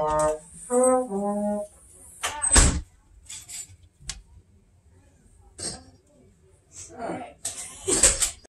Alright.